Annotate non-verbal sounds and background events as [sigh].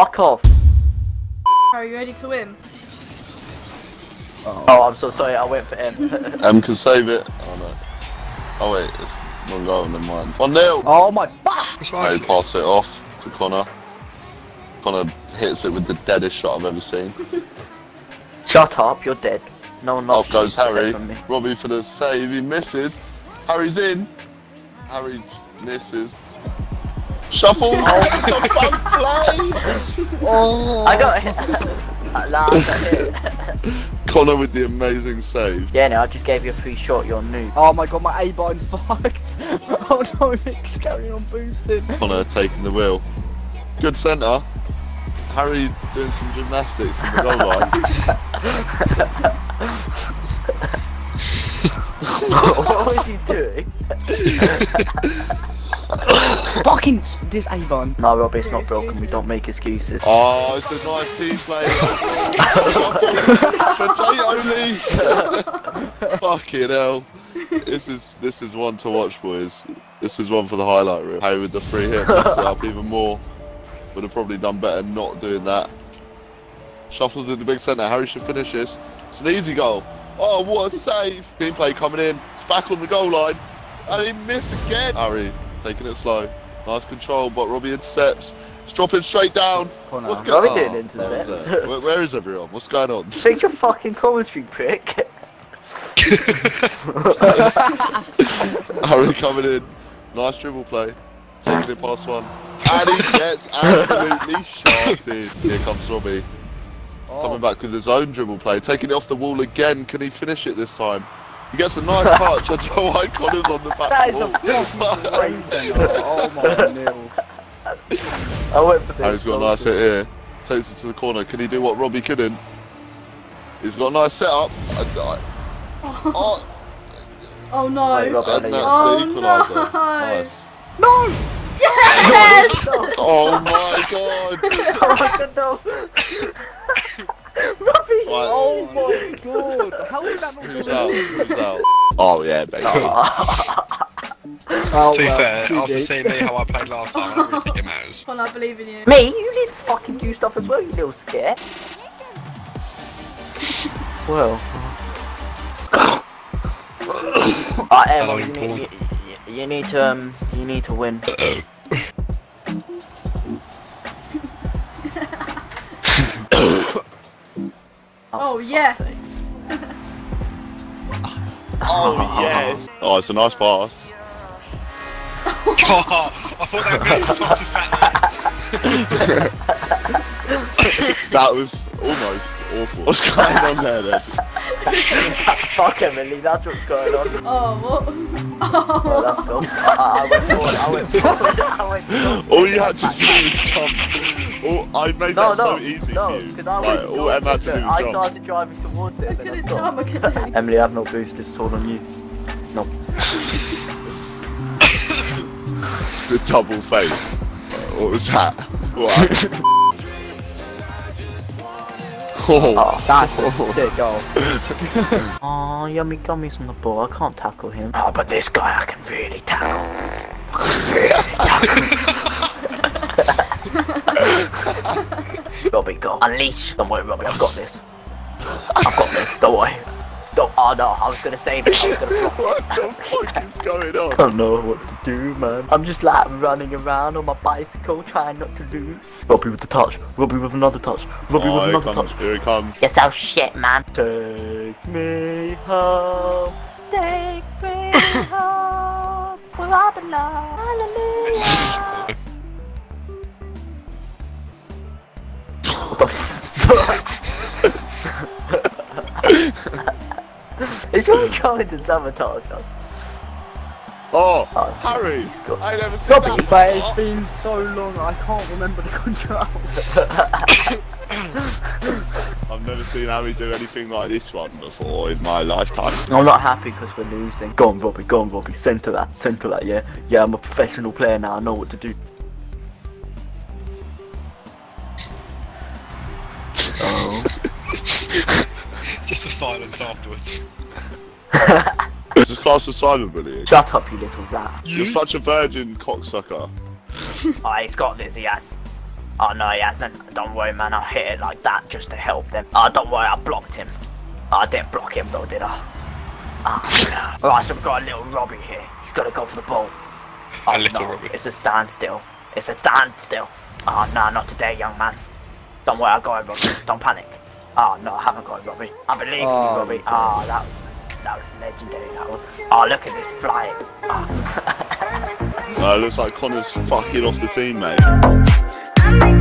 Fuck off. Are you ready to win? Oh, I'm so sorry. I went for M. [laughs] M can save it. Oh no. Oh wait, it's one goal, never mind. 1 0. Oh my fuck! They nice. pass it off to Connor. Connor hits it with the deadest shot I've ever seen. Shut up. You're dead. No one loves Off goes Harry. Robbie for the save. He misses. Harry's in. Harry misses. Shuffle. Oh, fun play. Oh! I got hit. At last, [laughs] I hit. Connor with the amazing save. Yeah, no, I just gave you a free shot. You're new. Oh my god, my A button's [laughs] fucked. [laughs] Oh no, it's carrying on boosting. Connor taking the wheel. Good centre. Harry doing some gymnastics in the goal line. what was he doing? [coughs] Fucking this A button. No, Rob, it's not broken. We don't make excuses. Oh, it's a nice team play. [laughs] Potato only. [laughs] Fucking hell. This is this is one to watch, boys. This is one for the highlight reel. Harry with the free hit messed up even more. Would have probably done better not doing that. Shuffles in the big centre. Harry should finish this. It's an easy goal. Oh, what a save! Team play coming in. It's back on the goal line. And he missed again. Harry taking it slow. Nice control, but Robbie intercepts. It's dropping straight down. Connor. What's Robbie going didn't on? intercept. Where, where is everyone? What's going on? Fix your fucking commentary, prick. Harry coming in. Nice dribble play. Taking it past one. And he gets absolutely [laughs] shafted. Here comes Robbie. Oh. Coming back with his own dribble play. Taking it off the wall again. Can he finish it this time? He gets a nice touch. I don't know Connor's on the back That is a wall. Brain center. Oh my nil. I went for this. He's got a nice hit here. Takes it to the corner. Can he do what Robbie couldn't? He's got a nice setup. And, uh, oh, Oh no. And that's Oh, the no. Nice. No! Yes! [laughs] Oh my god. [laughs] you- [laughs] no. Robbie. Right. Oh my god! How is that not Who's going? out? Who's out? Oh yeah, baby. [laughs] Oh, To be well, fair, GG. after seeing me how I played last time, I don't really think it matters. [laughs] Con, I believe in you. Me? You didn't fucking do stuff as well, you little scare. [laughs] well. [coughs] Alright, Hello, you, need, you, you need to um, you need to win. [coughs] Oh, for fuck's yes. Sake. Oh yes. Oh, it's a nice pass. Oh, [laughs] I thought that meant to talk to Saturday. [laughs] That was almost awful. What's going on there then? [laughs] Fuck Emily, that's what's going on. Oh, what? Oh, Oh, that's cool. I, I went forward, I went forward, I went forward. All you had to do was come. All, I made No, that no, so easy no, for you. because I Right, went all Em had to do I was jump. started driving towards it I and then I stopped. I couldn't. [laughs] Emily, I have no boost, it's all on you. No. [laughs] The double face. What was that? What? [laughs] Oh. oh, That's a sick goal. Oh, yummy gummies on the ball. I can't tackle him. Oh, but this guy I can really tackle. Robbie, go. Unleash. Don't worry, Robbie. I've got this. I've got this. Don't worry. Don't. Oh no, I was gonna save it. I was gonna block [laughs] what the fuck is going I don't know what to do, man. I'm just like running around on my bicycle trying not to lose. Robbie with the touch. Robbie with another touch. Robbie Oh, with here another comes, touch. here he comes. Yes, oh shit, man. Take me home. Take me [coughs] home. Where I belong. Hallelujah. [laughs] the fuck? [laughs] Is Robbie trying to sabotage us? Oh, Oh, Harry! he's got- I never seen Robbie. that. But it's been so long, I can't remember the control. [laughs] I've never seen Harry do anything like this one before in my lifetime. I'm not happy because we're losing. Go on, Robbie. Go on, Robbie. Centre that. Centre that. Yeah. Yeah. I'm a professional player now. I know what to do. Oh. [laughs] Just the silence afterwards. This is class of cyberbullying. Shut up, you little rat. You're such a virgin cocksucker. Oh, he's got this. He has. Oh no, he hasn't. Don't worry, man. I hit it like that just to help them. Oh, don't worry. I blocked him. Oh, I didn't block him though, did I? Ah, no. Alright, so we've got a little Robbie here. He's got to go for the ball. Oh, A little no. Robbie. It's a standstill. It's a standstill. Oh no, not today, young man. Don't worry, I got it, Robbie. Don't panic. Oh no, I haven't got it, Robbie. I believe in Oh. you, Robbie. Oh, ah, that that was legendary. That was. Oh, look at this flying. [laughs] Oh. Uh, looks like Connor's fucking off the team, mate. I might